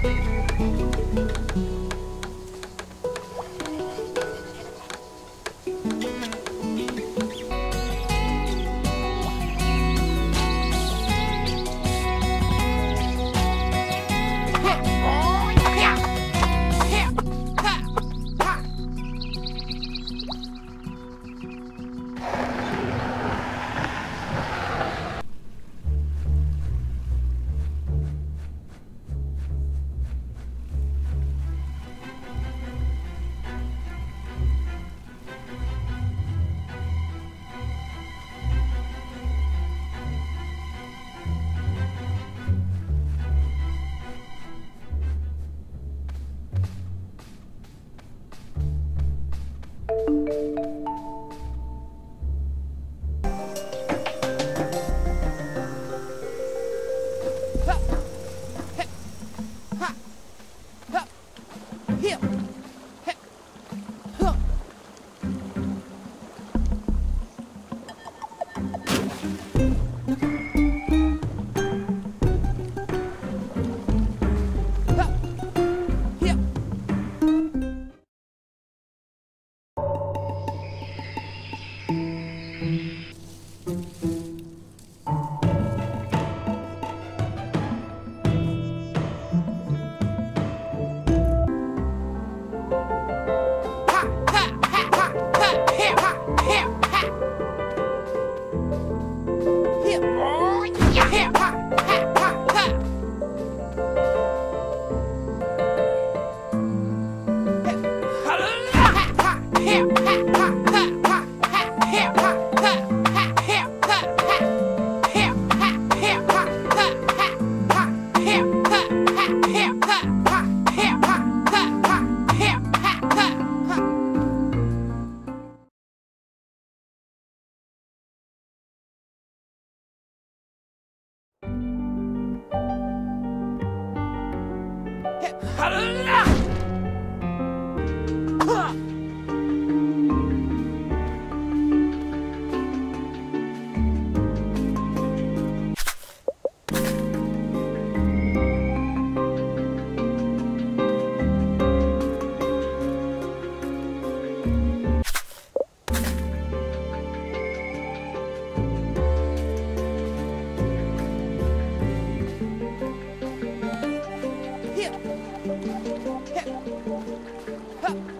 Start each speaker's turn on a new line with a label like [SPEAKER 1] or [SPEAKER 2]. [SPEAKER 1] Thank you. Thank you. Hallelujah! 哈